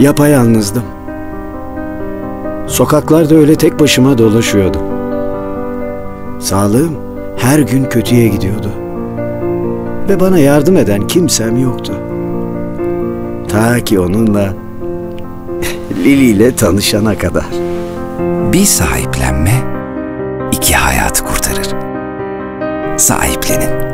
Yapayalnızdım. Sokaklarda öyle tek başıma dolaşıyordum. Sağlığım her gün kötüye gidiyordu. Ve bana yardım eden kimsem yoktu. Ta ki onunla Lili ile tanışana kadar. Bir sahiplenme iki hayatı kurtarır. Sahiplenin.